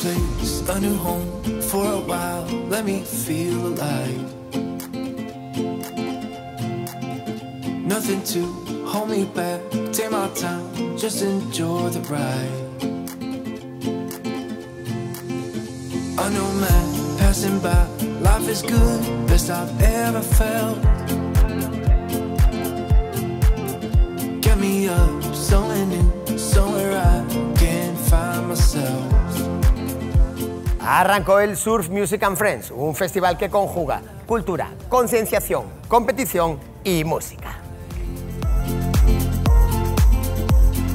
place, a new home for a while. Let me feel alive. Nothing to hold me back. Take my time, just enjoy the ride. I know man passing by. Life is good, best I've ever felt. Arrancó el Surf Music and Friends, un festival que conjuga cultura, concienciación, competición y música.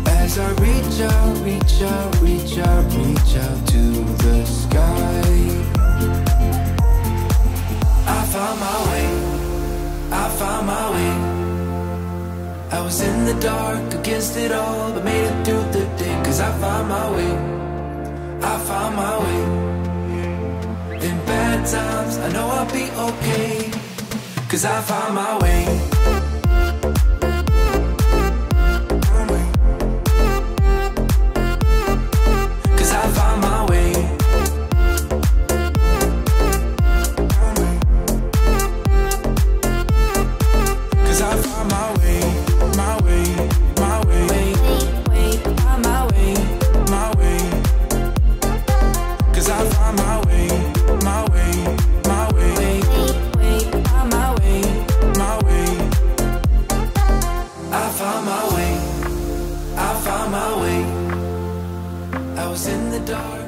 As I reach out, reach out, reach out, to the sky. I found my way, I found my way. I was in the dark against it all, but made it through the day. Cause I found my way, I found my way. Bad times, I know I'll be okay. Cause I found my way.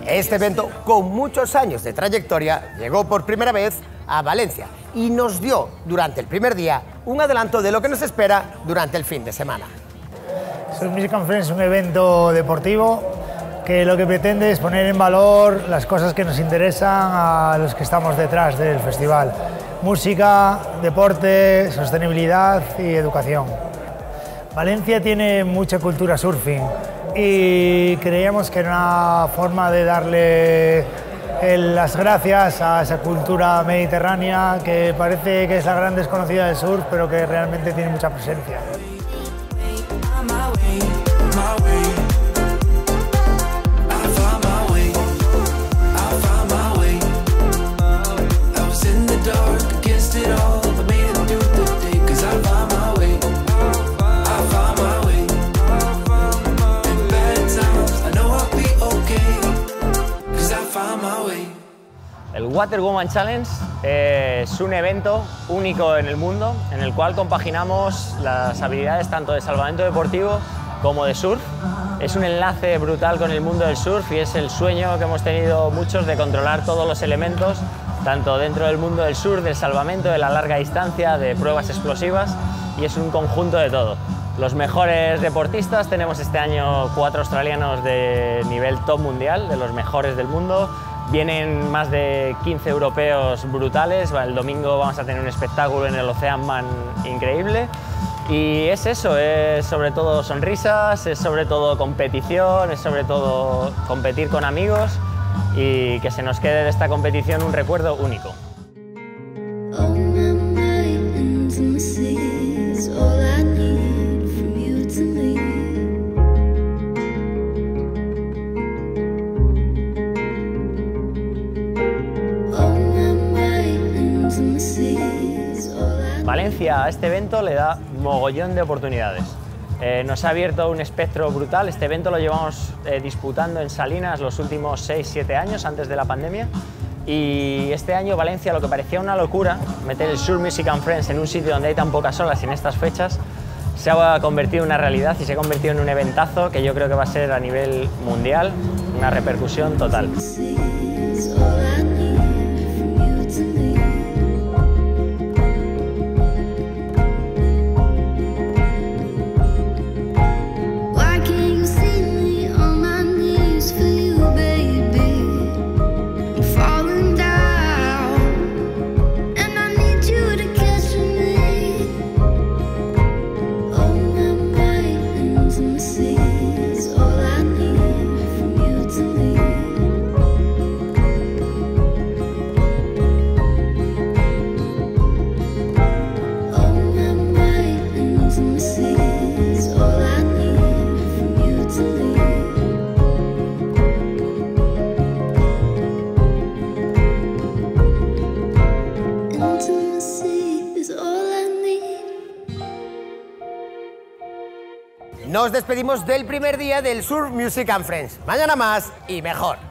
Este evento, con muchos años de trayectoria, llegó por primera vez a Valencia y nos dio, durante el primer día, un adelanto de lo que nos espera durante el fin de semana. Surf Music Friends es un evento deportivo que lo que pretende es poner en valor las cosas que nos interesan a los que estamos detrás del festival. Música, deporte, sostenibilidad y educación. Valencia tiene mucha cultura surfing y creíamos que era una forma de darle el- las gracias a esa cultura mediterránea que parece que es la gran desconocida del surf, pero que realmente tiene mucha presencia. El Water Woman Challenge es un evento único en el mundo en el cual compaginamos las habilidades tanto de salvamento deportivo como de surf. Es un enlace brutal con el mundo del surf y es el sueño que hemos tenido muchos de controlar todos los elementos, tanto dentro del mundo del surf, del salvamento, de la larga distancia, de pruebas explosivas y es un conjunto de todo. Los mejores deportistas, tenemos este año cuatro australianos de nivel top mundial, de los mejores del mundo, Vienen más de 15 europeos brutales. El domingo vamos a tener un espectáculo en el Ocean Man increíble. Y es eso, es sobre todo sonrisas, es sobre todo competición, es sobre todo competir con amigos y que se nos quede de esta competición un recuerdo único. Valencia a este evento le da mogollón de oportunidades. Eh, nos ha abierto un espectro brutal. Este evento lo llevamos eh, disputando en Salinas los últimos 6-7 años antes de la pandemia. Y este año Valencia, lo que parecía una locura, meter el Sur Music and Friends en un sitio donde hay tan pocas olas en estas fechas, se ha convertido en una realidad y se ha convertido en un eventazo que yo creo que va a ser a nivel mundial una repercusión total. Nos despedimos del primer día del Surf Music and Friends. Mañana más y mejor.